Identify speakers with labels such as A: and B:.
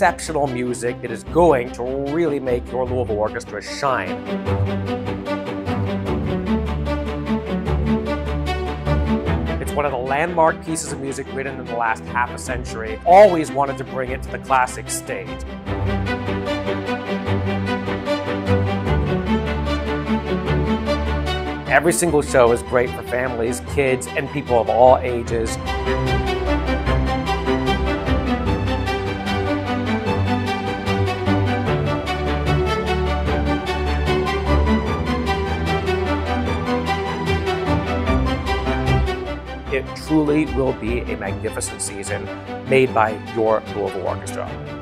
A: exceptional music that is going to really make your Louisville Orchestra shine. It's one of the landmark pieces of music written in the last half a century. Always wanted to bring it to the classic stage. Every single show is great for families, kids, and people of all ages. It truly will be a magnificent season made by your Louisville Orchestra.